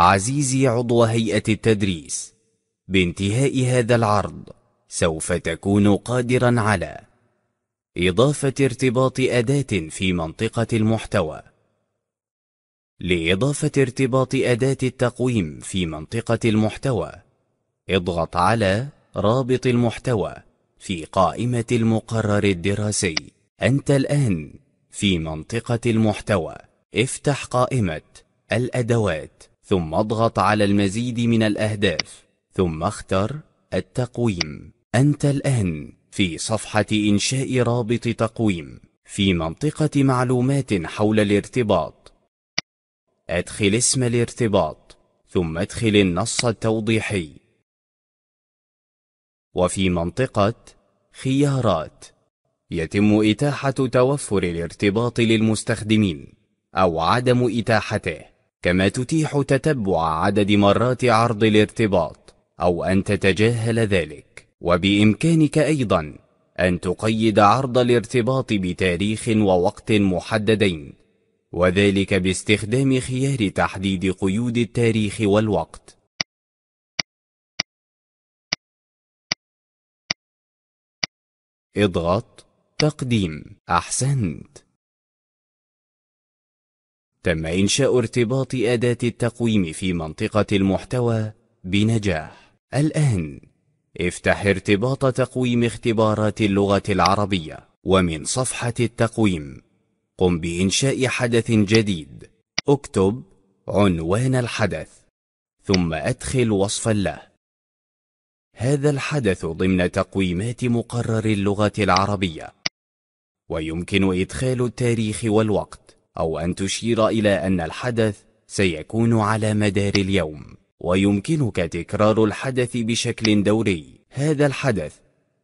عزيزي عضو هيئة التدريس بانتهاء هذا العرض سوف تكون قادرا على إضافة ارتباط أداة في منطقة المحتوى. لإضافة ارتباط أداة التقويم في منطقة المحتوى اضغط على رابط المحتوى في قائمة المقرر الدراسي. أنت الآن في منطقة المحتوى. افتح قائمة الأدوات. ثم اضغط على المزيد من الأهداف ثم اختر التقويم. أنت الآن في صفحة إنشاء رابط تقويم في منطقة معلومات حول الارتباط. أدخل اسم الارتباط ثم ادخل النص التوضيحي. وفي منطقة خيارات يتم إتاحة توفر الارتباط للمستخدمين أو عدم إتاحته. كما تتيح تتبع عدد مرات عرض الارتباط أو أن تتجاهل ذلك. وبإمكانك أيضا أن تقيد عرض الارتباط بتاريخ ووقت محددين وذلك باستخدام خيار تحديد قيود التاريخ والوقت. اضغط تقديم أحسنت. تم إنشاء ارتباط أداة التقويم في منطقة المحتوى بنجاح. الآن افتح ارتباط تقويم اختبارات اللغة العربية ومن صفحة التقويم. قم بإنشاء حدث جديد. اكتب عنوان الحدث ثم أدخل وصفا له. هذا الحدث ضمن تقويمات مقرر اللغة العربية. ويمكن إدخال التاريخ والوقت. أو أن تشير إلى أن الحدث سيكون على مدار اليوم ويمكنك تكرار الحدث بشكل دوري. هذا الحدث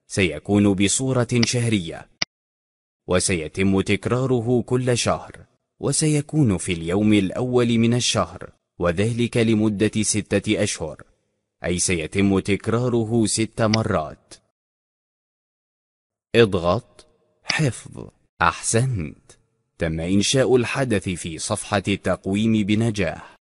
سيكون بصورة شهرية وسيتم تكراره كل شهر وسيكون في اليوم الأول من الشهر وذلك لمدة ستة أشهر أي سيتم تكراره ست مرات. اضغط حفظ أحسنت. تم إنشاء الحدث في صفحة التقويم بنجاح.